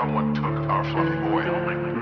Someone took our fluffy boy.